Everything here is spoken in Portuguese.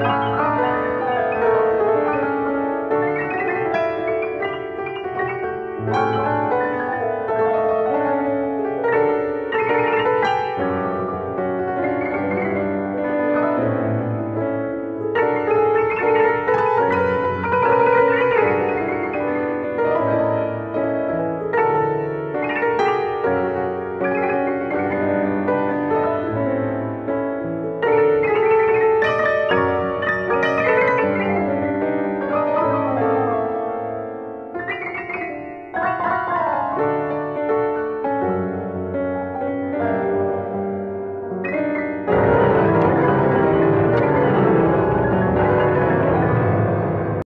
Música